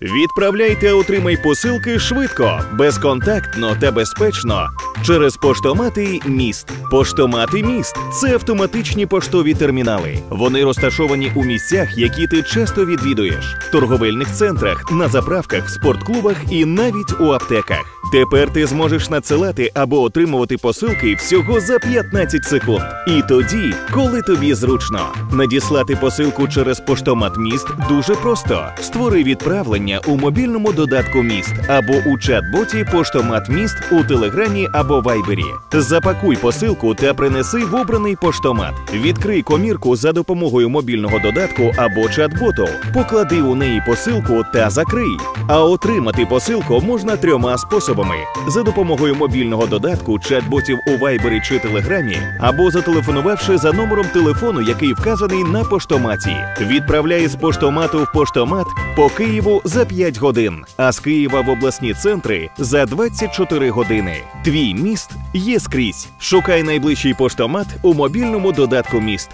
Відправляй та отримай посилки швидко, безконтактно та безпечно через поштомати міст. Поштомати міст це автоматичні поштові термінали. Вони розташовані у місцях, які ти часто відвідуєш: торговельних центрах, на заправках, спортклубах і навіть у аптеках. Тепер ти зможеш надсилати або отримувати посилки всього за 15 секунд. І тоді, коли тобі зручно, надіслати посилку через поштомат міст дуже просто. Створи відправлення у мобільному додатку міст або у чат-боті поштомат міст у телеграмі або вайбері. Запакуй посилку та принеси в обраний поштомат. Відкрий комірку за допомогою мобільного додатку або чат-боту. Поклади у неї посилку та закрий. А отримати посилку можна трьома способами: за допомогою мобільного додатку, чат-ботів у Вайбері чи Телеграмі, або зателефонувавши за номером телефону, який вказаний на поштоматі. Відправляй з поштомату в поштомат по Києву за 5 годин, а з Києва в обласні центри за 24 години. Твій міст є скрізь. Шукай найближчий поштомат у мобільному додатку міст.